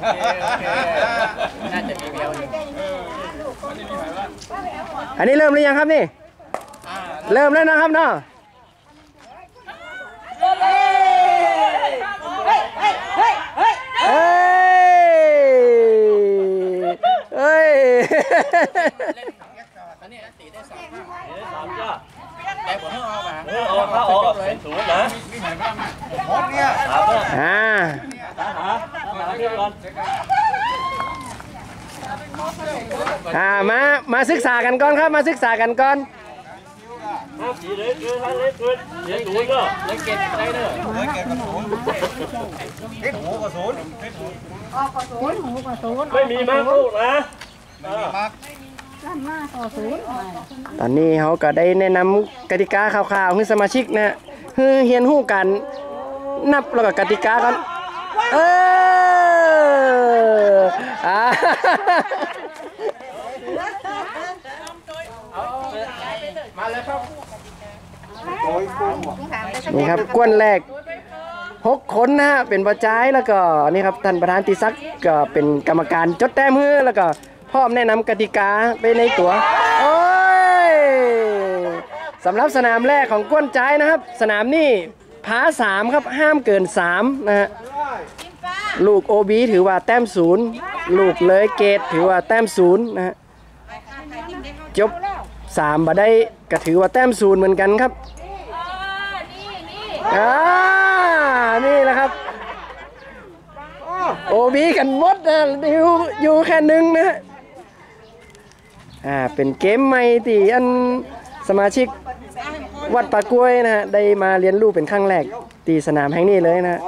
เคโอเคน่าจะมีแววอยู่อันนี้เริ่มหรือยังครับนี่ เริ่มแล้วนะครับเนาะเฮ้ยเฮ้ยตอนนี้ตีได้สองข้างสามจ้าแต่ผมต้องเอามาเออเอาเข้าออกเป็นศูนย์นะสามเนี่ยอ่าสามหาสามเพื่อนก่อน อ่ามา มาศึกษากันก่อนครับ มาศึกษากันก่อนห้าสี่เล็กเกินห้าเล็กเกินเจ็ดศูนย์ก็เล่นเกมได้เด้อศูนย์หูกว่าศูนย์ไม่มีมากลูกนะด้านหน้าต่อศูนย์ตอนนี้เขาก็ได้แนะนำกติกาคร่าวๆให้สมาชิกนะคือเฮียนหู้กัน นับแล้วก็กติกากันเออ อ่ามาเลยครับนี่ครับกวนแรกหกคนนะฮะเป็นประจายแล้วก็นี่ครับท่านประธานติซักก็เป็นกรรมการจดแต้มมือแล้วก็พร้อมแนะนำกติกาไปในตัวโอ้ยสำหรับสนามแรกของกวนใจายนะครับ สนามนี่พาสามครับห้ามเกินสามนะฮะ ลูกโอบีถือว่าแต้มศูนย์ลูกเลยเกตถือว่าแต้มศูนย์นะฮะจบสามมาได้ก็ถือว่าแต้มศูนย์เหมือนกันครับอ่านี่แหละครับโอบีกันหมดนะอยู่อยู่แค่หนึ่งนะอ่าเป็นเกมใหม่ที่อันสมาชิกวัดปากกล้วยนะฮะได้มาเรียนรู้เป็นครั้งแรกตีสนามแห่งนี้เลยนะ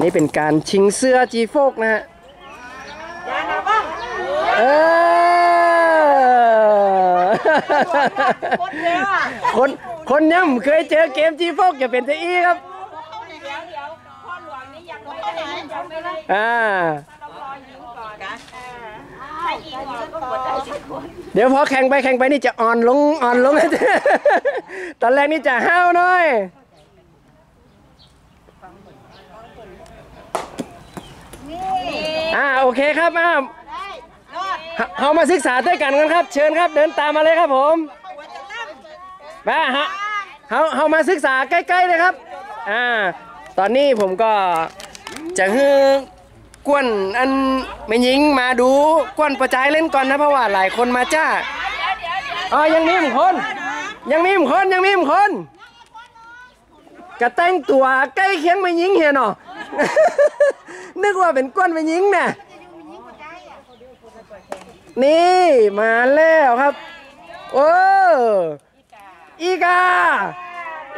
นี่เป็นการชิงเสื้อจีโฟกนะฮะเออคนคนยังเคยเจอเกมจีโฟกอย่าเป็นเตอีครับเดี๋ยวเดี๋ยวพ่อหลวงนี่ยังไม่ได้ยังไม่ได้อ่าต้องรอยิงก่อนนะถ้ายิงก่อนก็หมดได้สักคนเดี๋ยวพอแข่งไปแข่งไปนี่จะอ่อนลงอ่อนลง ตอนแรกนี่จะห้าวหน่อย อ่าโอเคครับอ่าเฮามาศึกษาด้วยกันกันครับ เชิญครับเดินตามมาเลยครับผมมาฮะเฮาเฮามาศึกษาใกล้ๆเลยครับอ่าตอนนี้ผมก็จะฮือกวนอันไม่ยิงมาดูกวนประจายเล่นก่อนนะเพราะว่าหลายคนมาจ้าอ๋อยังมีมคน ยังมีมคนยังมีมคนกระแต่งตัวใกล้เคียงไม่ยิงเฮียเนาะ นึกว่าเป็นก้นไม่ยิงเนี่ยนี่มาแล้วครับ โอ้อีกา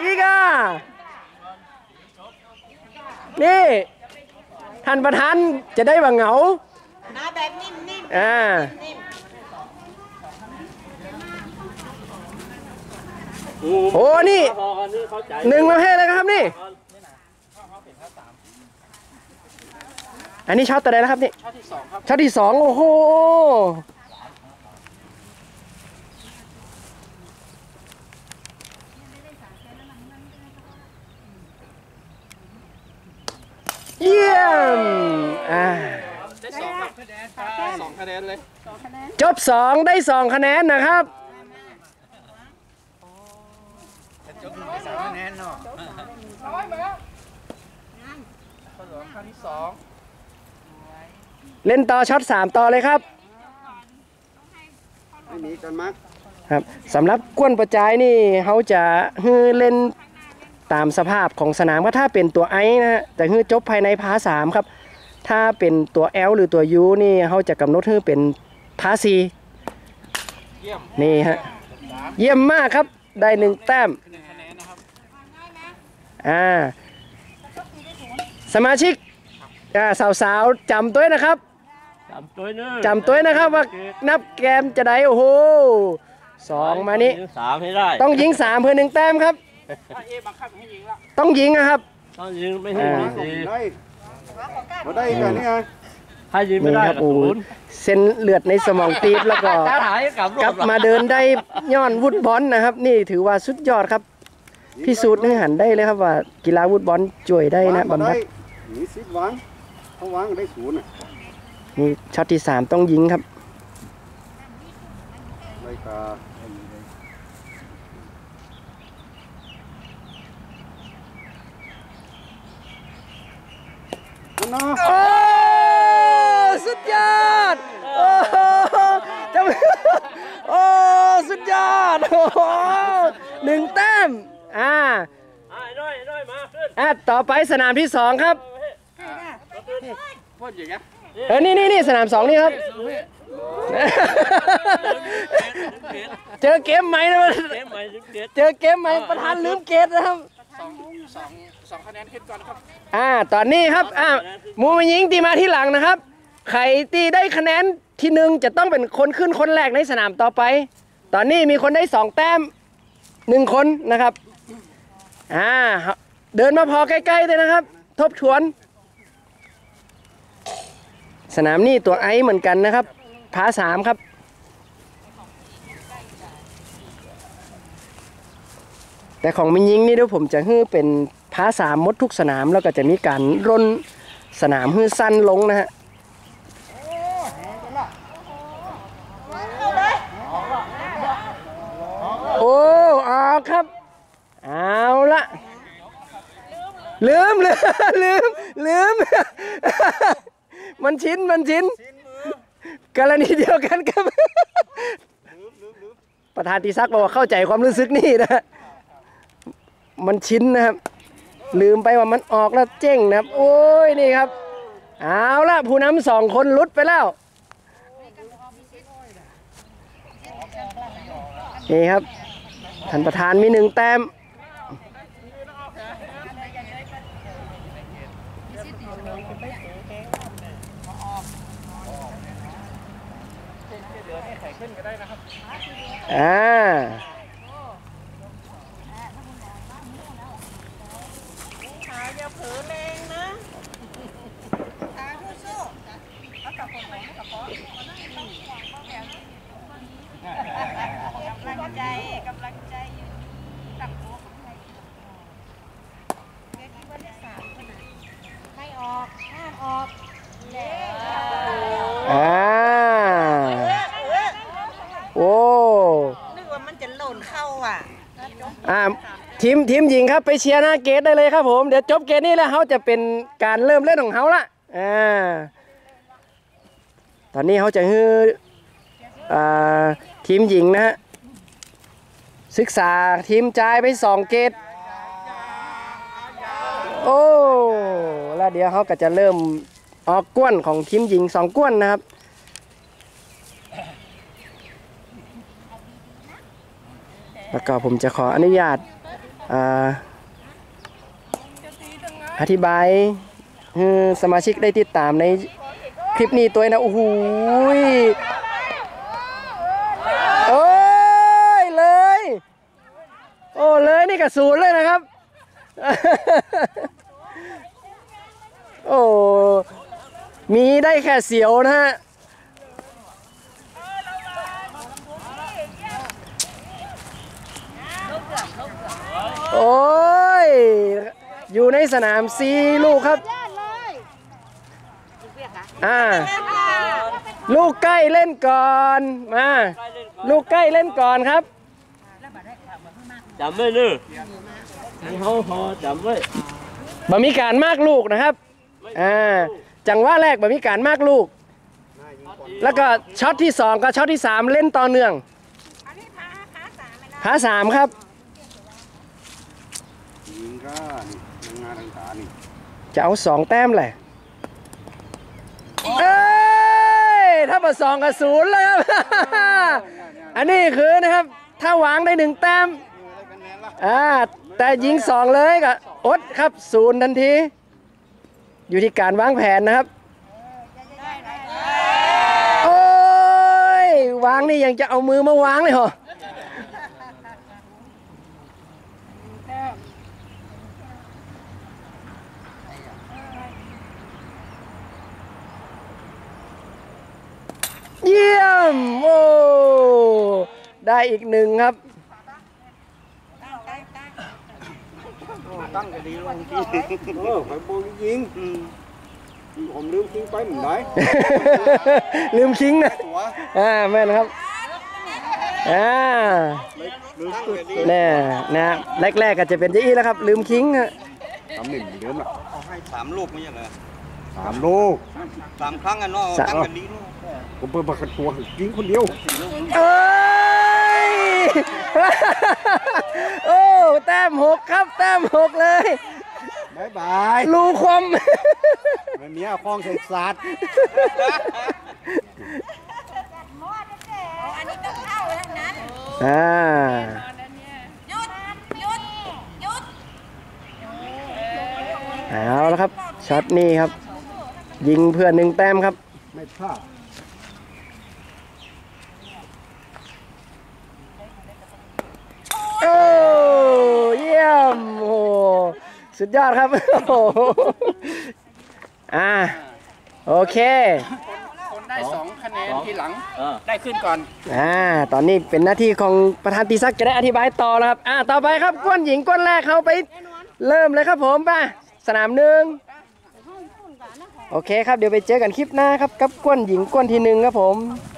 อีกา นี่ท่านประธานจะได้ว่าเหงานะแบบนิ่มอ่าๆนิ่มโอ้นี่พอกันนี่เข้าใจหนึ่งประเภทเลยครับนี่ อันนี้ช็อตตัวใดแล้วครับนี่ข้อที่สองครับช็อตที่สองโอ้โหเยี่ยมอ่าได้สองครับสองคะแนนเลยจบสองได้สองคะแนนนะครับจบได้สามคะแนนเนาะ ร้อยมาข้อสองข้อที่สองเล่นต่อช็อตสามต่อเลยครับไม่มีกันมักครับสำหรับกวนประจายนี่เขาจะฮือเล่นตามสภาพของสนามก็ถ้าเป็นตัวไอนะฮะแต่ฮือจบภายในพาสามครับ ถ้าเป็นตัว L หรือตัว U นี่เขาจะกำหนดฮือเป็นพาสีเยี่ยมนี่ฮะเยี่ยมมากครับได้หนึ่งแต้มหนึ่งคะแนนนะครับอ่า สมาชิกอ่าสาวๆจำตัวนะครับจำตัวเนอะจำตัวนะครับว่านับแกมจะได้โอ้โหสองมานี้สามให้ได้ต้องยิงสามเพื่อหนึ่งแต้มครับถ้าเอบังคับให้ยิงละต้องยิงนะครับต้องยิงไม่ให้อ่ามีสี่ได้มาได้กันนี่ไงถ้ายิงไม่นี่ได้ครับก็โอ้ศูนย์เส้นเลือดในสมองตีบแล้วก็ตาหายกับกลับมาเดินได้ย้อนวุดบอลนะครับ นี่ถือว่าสุดยอดครับพิสูจน์ให้หันได้เลยครับว่ากีฬาวุดบอลช่วยได้นะบำบัด มีสิบวางเขาวางได้ศูนย์อะนี่ช็อตที่สามต้องยิงครับรายกาอันนะโอ้สุดยอด โอ้โหจะโอ้สุดยอดโอ้โหหนึ่งแต้มอ่าไอ้น้อยไอ้น้อยมาขึ้นอะต่อไปสนามที่สองครับ พ่นอย่างเงี้ยเออนี่นี่นี่สนามสองนี่ครับ เจอเกมไหมนะมันเกมใหม่สิบเจ็ดเจอเกมไหมประธานลืมเกตนะครับสองสองสองคะแนนขึ้นก่อนครับอ่าตอนนี้ครับอ่ามูมายิงตีมาที่หลังนะครับใครตีได้คะแนนที่หนึ่งจะต้องเป็นคนขึ้นคนแรกในสนามต่อไป ตอนนี้มีคนได้สองแต้มหนึ่งคนนะครับอ่าเดินมาพอใกล้ๆเลยนะครับ ทบทวน สนามนี่ตัวไอซ์เหมือนกันนะครับพาสามครับ แต่ของมินยิงนี่เดี๋ยวผมจะฮื้อเป็นพาสามมดทุกสนามแล้วก็จะมีการร่นสนามฮื้อสั้นลงนะฮะโอ้เอาครับ เอาละลืมลืมลืมลืม มันชินมันชินกรณีเดียวกันครับ ประธานตีซักบอกว่าเข้าใจความรู้สึกนี่นะ มันชินนะครับ ลืมไปว่ามันออกแล้วเจ้งนะครับ โอ้ยนี่ครับ เอาละผู้นำสองคนหลุดไปแล้ว นี่ครับ ท่านประธานมีหนึ่งแต้ม อ่าอย่าเผลอแรงนะขาสู้ๆเอากับคนไปให้กับพ่อกำลังใจกำลังใจอยู่ตักหัวของใครเด็กที่วันที่สามคนน่ะไม่ออกห้ามออกเย้ อ่า โอ้ นึกว่ามันจะหล่นเข้าอะ อ่า ทีมทีมหญิงครับไปเชียร์หน้าเกตได้เลยครับผมเดี๋ยวจบเกตนี้แล้วเขาจะเป็นการเริ่มเล่นของเขาละอ่าตอนนี้เขาจะฮืออ่าทีมหญิงนะฮะศึกษาทีมจายไปสองเกตโอ้แล้วเดี๋ยวเขาก็จะเริ่มออกก้วนของทีมหญิงสองก้วนนะครับแล้วก็ผมจะขออนุญาต อธิบายสมาชิกได้ติดตามในคลิปนี้ตัวเองนะโอ้โหโอ้ยเลย โอ้เลยนี่กับศูนย์เลยนะครับ โอ้มีได้แค่เสียวนะฮะ โอ้ย อยู่ในสนามซีลูกครับ อ่า ลูกใกล้เล่นก่อน มา ลูกใกล้เล่นก่อนครับจำไว้เด้อให้เขาพอจำไว้บะมีการมากลูกนะครับ อ่า จังหวะแรกบะมีการมากลูก แล้วก็ช็อตที่สองกับช็อตที่สามเล่นต่อเนื่องหาสามครับ ยิงก็นี่ทำงานทางขานี่ จะเอาสองแต้มแหละเอ้ยถ้ามาสองกับศูนย์เลยครับ อันนี้คือนะครับ ถ้าวางได้หนึ่งแต้มอ่าแต่ยิงสองเลยก็อดครับศูนย์ทันที อยู่ที่การวางแผนนะครับโอ้ยวางนี่ยังจะเอามือมาวางเลยเหรอ โอ้ ได้อีกหนึ่งครับ ตั้งก็ดีลงที่เออไปบูยิงผมลืมทิ้งไปเหมือนไรลืมคิงนะตัวอ่าแม่นครับ อ่าลืมสุดแน่นะ แรกๆก็จะเป็นเจอี้แล้วครับ ลืมคิงฮะทำหนึ่งเดิมอะเอาให้สามลูกไม่ใช่เหรอสามลูกสามครั้งอะเนาะสามตั้งกันดีลูก ผมเปิดบักตัวยิงคนเดียว เอ้ย โอ้แต้มหกครับ แต้มหกเลยบายบายรูคมมันเนี้ยคลองใส่สัตว์อันนี้ต้องเข้าทั้งนั้นอ่าหยุดหยุดหยุดเอาแล้วครับช็อตนี้ครับ ยิงเพื่อนหนึ่งแต้มครับ ไม่พลาด โอ้เยี่ยมโอ้ สุดยอดครับ โอ้โหอ่าโอเคคนได้สองคะแนนทีหลังเออ ได้ขึ้นก่อน อ่าตอนนี้เป็นหน้าที่ของประธานตีซักจะได้อธิบายต่อแล้วครับอ่าต่อไปครับก้วนหญิงก้วนแรกเขาไป เริ่มเลยครับผมไป่ะสนามหนึ่งโอเคครับเดี๋ยวไปเจอกันคลิปหน้าครับกับก้วนหญิงก้วนที่หนึ่งครับผมเ